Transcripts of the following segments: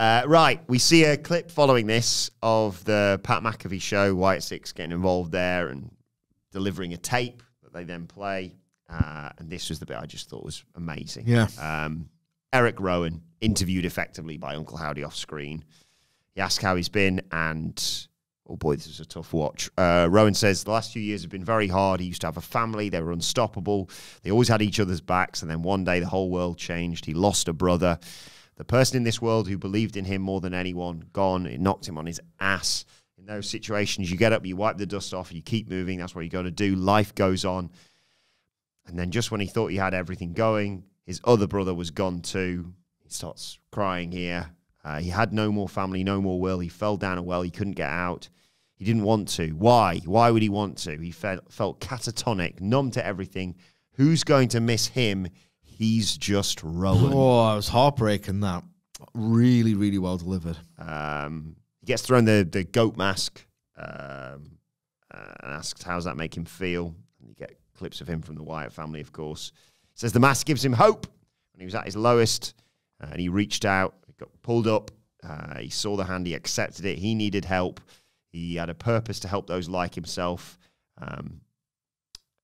Uh, right, we see a clip following this of the Pat McAfee show. Wyatt Sicks getting involved there and delivering a tape that they then play. Uh, and this was the bit I just thought was amazing. Yeah. Um, Erick Rowan interviewed effectively by Uncle Howdy off screen. He asked how he's been, and oh boy, this is a tough watch. Uh, Rowan says the last few years have been very hard. He used to have a family; they were unstoppable. They always had each other's backs, and then one day the whole world changed. He lost a brother. The person in this world who believed in him more than anyone, gone. It knocked him on his ass. In those situations, you get up, you wipe the dust off, you keep moving. That's what you got to do. Life goes on. And then just when he thought he had everything going, his other brother was gone too. He starts crying here. Uh, he had no more family, no more will. He fell down a well. He couldn't get out. He didn't want to. Why? Why would he want to? He felt, felt catatonic, numb to everything. Who's going to miss him? He's just Rowan. Oh, it was heartbreaking. That really, really well delivered. Um, he gets thrown the, the goat mask um, uh, and asks, How's that make him feel? And you get clips of him from the Wyatt family, of course. He says the mask gives him hope when he was at his lowest uh, and he reached out, he got pulled up. Uh, he saw the hand, he accepted it. He needed help. He had a purpose to help those like himself. Um,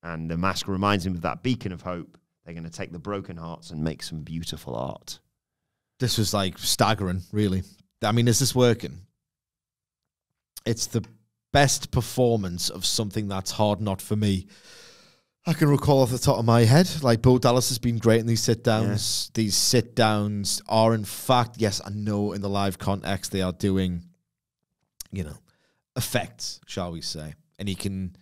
and the mask reminds him of that beacon of hope. They're going to take the broken hearts and make some beautiful art. This was like staggering, really. I mean, is this working? It's the best performance of something that's hard not for me. I can recall off the top of my head, like Bo Dallas has been great in these sit downs. These sit downs are, in fact, yes, I know in the live context they are doing, you know, effects, shall we say. And he can,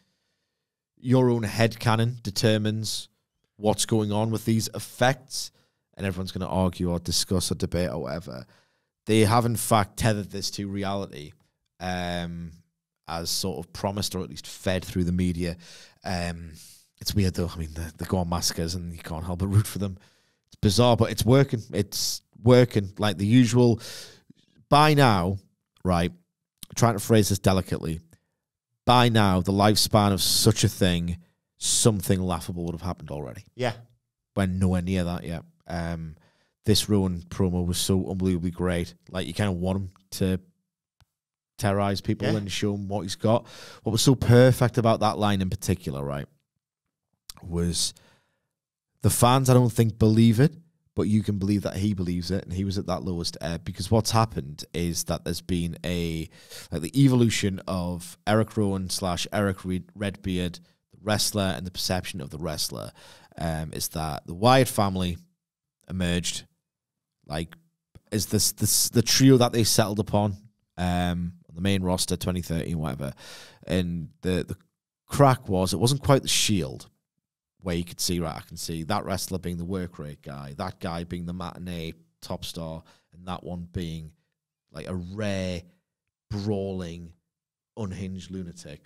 your own head canon determines what's going on with these effects, and everyone's going to argue or discuss or debate or whatever. They have, in fact, tethered this to reality um, as sort of promised or at least fed through the media. Um, it's weird though. I mean, they, they go on massacres and you can't help but root for them. It's bizarre, but it's working. It's working like the usual. By now, right, trying to phrase this delicately, by now, the lifespan of such a thing, something laughable would have happened already. Yeah. We're nowhere near that yet. Um, this Rowan promo was so unbelievably great. Like, you kind of want him to terrorize people Yeah. and show him what he's got. What was so perfect about that line in particular, right, was the fans, I don't think, believe it, but you can believe that he believes it, and he was at that lowest ebb. Because what's happened is that there's been a like the evolution of Erick Rowan slash Erick Redbeard, wrestler, and the perception of the wrestler. Um, is that the Wyatt family emerged like is this this the trio that they settled upon um on the main roster 2013 whatever and the the crack was it wasn't quite the shield where you could see right I can see that wrestler being the work rate guy that guy being the matinee top star and that one being like a rare brawling unhinged lunatic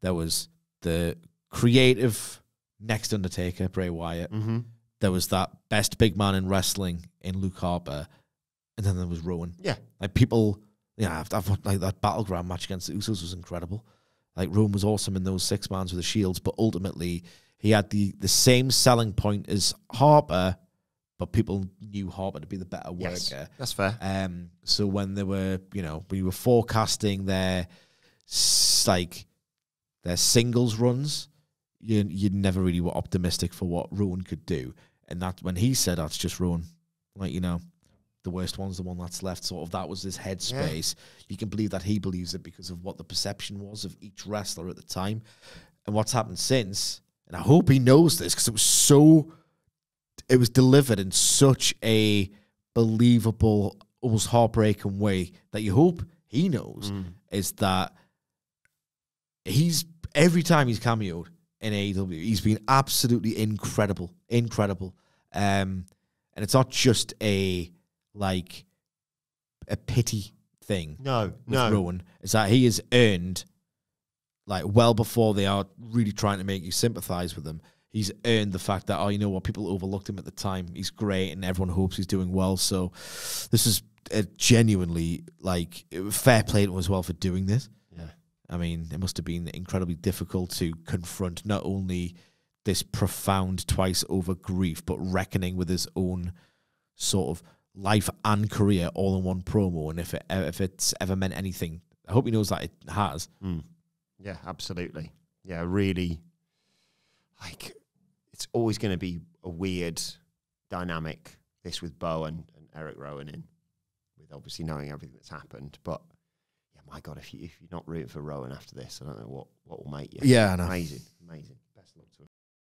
there was the creative next undertaker Bray Wyatt Mm-hmm. there was that best big man in wrestling in Luke Harper, and then there was Rowan. Yeah. Like people, yeah, I've, I've like that battleground match against the Usos was incredible. Like Rowan was awesome in those six mans with the shields, but ultimately he had the the same selling point as Harper, but people knew Harper to be the better Yes. worker. That's fair. Um, so when they were, you know, we were forecasting their like their singles runs, you you never really were optimistic for what Rowan could do. And that when he said that's just Rowan, like you know, the worst one's the one that's left. Sort of that was his headspace. You can believe that he believes it because of what the perception was of each wrestler at the time, and what's happened since. And I hope he knows this because it was so, it was delivered in such a believable, almost heartbreaking way that you hope he knows mm. is that he's every time he's cameoed in AEW, he's been absolutely incredible, incredible. Um, and it's not just a like a pity thing No, no. Rowan. It's that he has earned like well before they are really trying to make you sympathize with him. He's earned the fact that oh, you know what, people overlooked him at the time. He's great, and everyone hopes he's doing well. So this is a genuinely like fair play to him as well for doing this. I mean, it must have been incredibly difficult to confront not only this profound twice over grief, but reckoning with his own sort of life and career all in one promo, and if it if it's ever meant anything, I hope he knows that it has. Mm. Yeah, absolutely. Yeah, really. Like, it's always going to be a weird dynamic. This with Bo and, and Erick Rowan in, with obviously knowing everything that's happened. But my God, if you if you're not rooting for Rowan after this, I don't know what what will make you. Yeah, Amazing, amazing. Best luck to him.